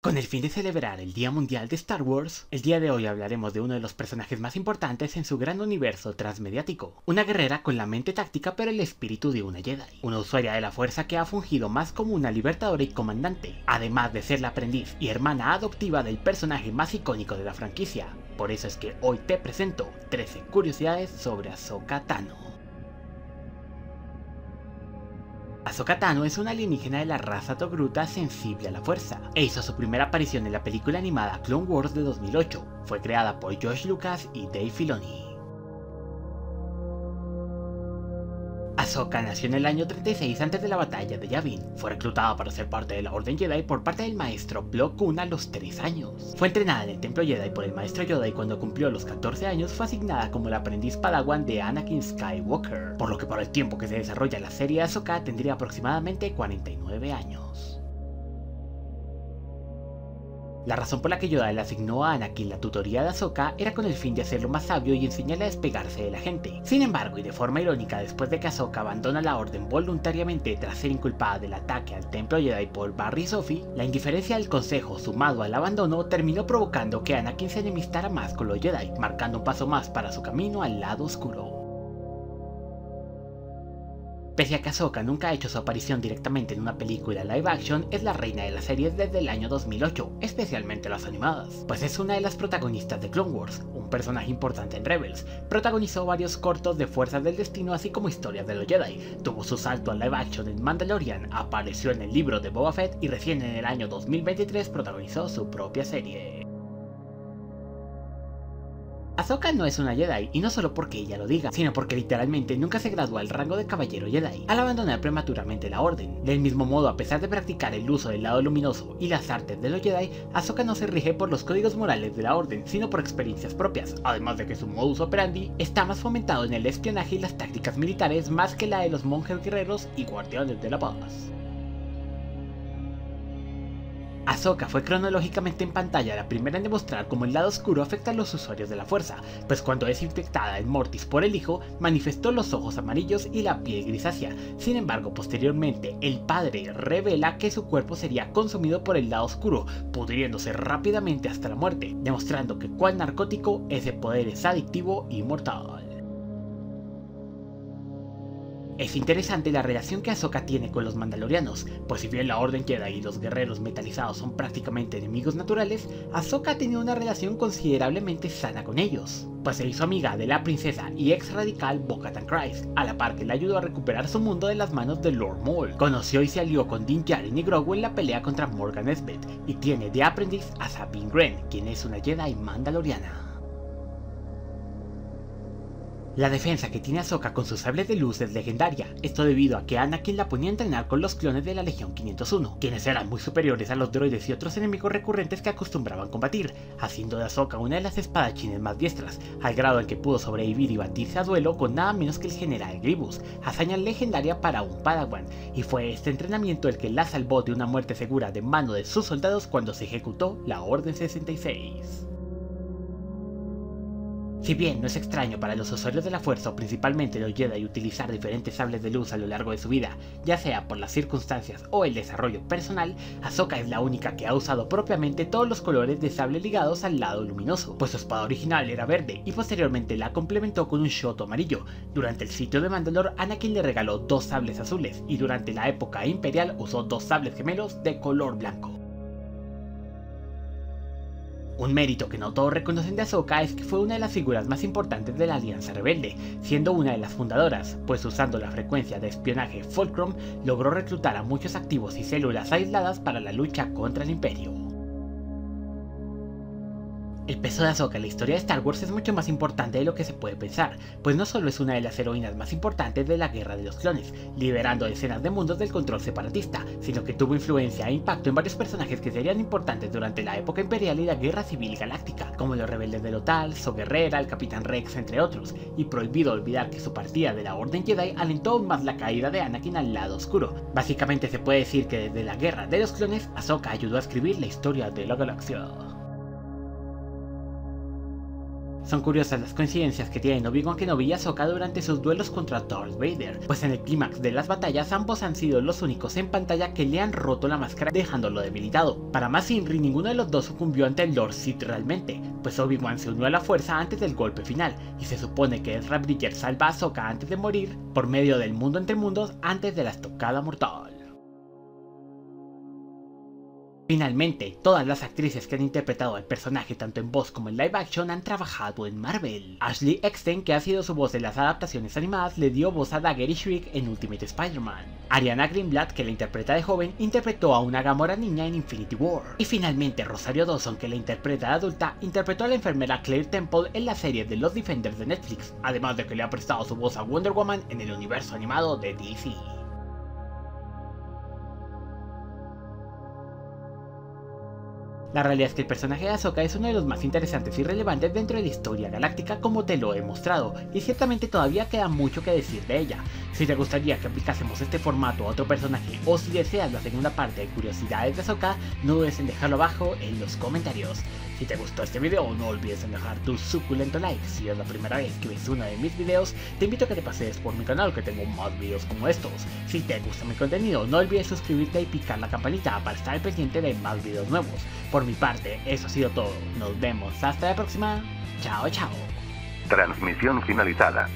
Con el fin de celebrar el Día Mundial de Star Wars, el día de hoy hablaremos de uno de los personajes más importantes en su gran universo transmediático. Una guerrera con la mente táctica pero el espíritu de una Jedi. Una usuaria de la fuerza que ha fungido más como una libertadora y comandante, además de ser la aprendiz y hermana adoptiva del personaje más icónico de la franquicia. Por eso es que hoy te presento 13 curiosidades sobre Ahsoka Tano. Ahsoka Tano es una alienígena de la raza Togruta sensible a la fuerza, e hizo su primera aparición en la película animada Clone Wars de 2008. Fue creada por George Lucas y Dave Filoni. Ahsoka nació en el año 36 antes de la batalla de Yavin. Fue reclutada para ser parte de la Orden Jedi por parte del maestro Plo Koon a los 3 años. Fue entrenada en el Templo Jedi por el maestro Yoda y cuando cumplió los 14 años fue asignada como el aprendiz padawan de Anakin Skywalker, por lo que por el tiempo que se desarrolla la serie Ahsoka tendría aproximadamente 49 años. La razón por la que Yoda le asignó a Anakin la tutoría de Ahsoka era con el fin de hacerlo más sabio y enseñarle a despegarse de la gente. Sin embargo, y de forma irónica, después de que Ahsoka abandona la orden voluntariamente tras ser inculpada del ataque al templo Jedi por Barry y Sophie, la indiferencia del consejo sumado al abandono terminó provocando que Anakin se enemistara más con los Jedi, marcando un paso más para su camino al lado oscuro. Pese a que Ahsoka nunca ha hecho su aparición directamente en una película live action, es la reina de las series desde el año 2008, especialmente las animadas, pues es una de las protagonistas de Clone Wars, un personaje importante en Rebels. Protagonizó varios cortos de Fuerzas del Destino así como historias de los Jedi, tuvo su salto a live action en Mandalorian, apareció en el libro de Boba Fett y recién en el año 2023 protagonizó su propia serie. Ahsoka no es una Jedi, y no solo porque ella lo diga, sino porque literalmente nunca se graduó al rango de caballero Jedi, al abandonar prematuramente la orden. Del mismo modo, a pesar de practicar el uso del lado luminoso y las artes de los Jedi, Ahsoka no se rige por los códigos morales de la orden, sino por experiencias propias, además de que su modus operandi está más fomentado en el espionaje y las tácticas militares más que la de los monjes guerreros y guardianes de la paz. Ahsoka fue cronológicamente en pantalla la primera en demostrar cómo el lado oscuro afecta a los usuarios de la fuerza, pues cuando es infectada en Mortis por el hijo, manifestó los ojos amarillos y la piel grisácea. Sin embargo, posteriormente, el padre revela que su cuerpo sería consumido por el lado oscuro, pudriéndose rápidamente hasta la muerte, demostrando que cual narcótico ese poder es adictivo y mortal. Es interesante la relación que Ahsoka tiene con los mandalorianos, pues si bien la Orden Jedi y los guerreros metalizados son prácticamente enemigos naturales, Ahsoka ha tenido una relación considerablemente sana con ellos, pues se hizo amiga de la princesa y ex radical Bo-Katan a la par que le ayudó a recuperar su mundo de las manos de Lord Maul. Conoció y se alió con Din Djarin y Grogu en la pelea contra Morgan Nesbitt, y tiene de aprendiz a Sabine Wren, quien es una Jedi mandaloriana. La defensa que tiene Ahsoka con sus sables de luz es legendaria, esto debido a que Anakin la ponía a entrenar con los clones de la Legión 501, quienes eran muy superiores a los droides y otros enemigos recurrentes que acostumbraban combatir, haciendo de Ahsoka una de las espadachines más diestras, al grado en que pudo sobrevivir y batirse a duelo con nada menos que el General Grievous, hazaña legendaria para un Padawan, y fue este entrenamiento el que la salvó de una muerte segura de mano de sus soldados cuando se ejecutó la Orden 66. Si bien no es extraño para los usuarios de la fuerza o principalmente los Jedi utilizar diferentes sables de luz a lo largo de su vida, ya sea por las circunstancias o el desarrollo personal, Ahsoka es la única que ha usado propiamente todos los colores de sable ligados al lado luminoso, pues su espada original era verde y posteriormente la complementó con un shoto amarillo. Durante el sitio de Mandalore, Anakin le regaló dos sables azules y durante la época imperial usó dos sables gemelos de color blanco. Un mérito que no todos reconocen de Ahsoka es que fue una de las figuras más importantes de la Alianza Rebelde, siendo una de las fundadoras, pues usando la frecuencia de espionaje Fulcrum logró reclutar a muchos activos y células aisladas para la lucha contra el Imperio. El peso de Ahsoka en la historia de Star Wars es mucho más importante de lo que se puede pensar, pues no solo es una de las heroínas más importantes de la Guerra de los Clones, liberando decenas de mundos del control separatista, sino que tuvo influencia e impacto en varios personajes que serían importantes durante la época imperial y la Guerra Civil Galáctica, como los rebeldes de Lothal, So Guerrera, el Capitán Rex, entre otros, y prohibido olvidar que su partida de la Orden Jedi alentó aún más la caída de Anakin al lado oscuro. Básicamente se puede decir que desde la Guerra de los Clones, Ahsoka ayudó a escribir la historia de la galaxia. Son curiosas las coincidencias que tienen Obi-Wan Kenobi y Ahsoka durante sus duelos contra Darth Vader, pues en el clímax de las batallas ambos han sido los únicos en pantalla que le han roto la máscara dejándolo debilitado. Para más Inri, ninguno de los dos sucumbió ante el Lord Sith realmente, pues Obi-Wan se unió a la fuerza antes del golpe final, y se supone que Ezra Bridger salva a Ahsoka antes de morir por medio del mundo entre mundos antes de la estocada mortal. Finalmente, todas las actrices que han interpretado al personaje tanto en voz como en live action han trabajado en Marvel. Ashley Eckstein, que ha sido su voz en las adaptaciones animadas, le dio voz a Dagger y Shriek en Ultimate Spider-Man. Ariana Greenblatt, que la interpreta de joven, interpretó a una Gamora niña en Infinity War. Y finalmente Rosario Dawson, que la interpreta de adulta, interpretó a la enfermera Claire Temple en la serie de Los Defenders de Netflix, además de que le ha prestado su voz a Wonder Woman en el universo animado de DC. La realidad es que el personaje de Ahsoka es uno de los más interesantes y relevantes dentro de la historia galáctica como te lo he mostrado, y ciertamente todavía queda mucho que decir de ella. Si te gustaría que aplicásemos este formato a otro personaje o si deseas la segunda parte de Curiosidades de Ahsoka, no dudes en dejarlo abajo en los comentarios. Si te gustó este video no olvides en dejar tu suculento like, si es la primera vez que ves uno de mis videos, te invito a que te pases por mi canal que tengo más videos como estos. Si te gusta mi contenido no olvides suscribirte y picar la campanita para estar pendiente de más videos nuevos. Por mi parte, eso ha sido todo, nos vemos hasta la próxima, chao chao. Transmisión finalizada.